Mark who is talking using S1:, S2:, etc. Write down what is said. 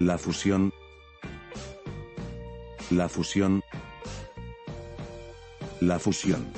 S1: La fusión. La fusión. La fusión.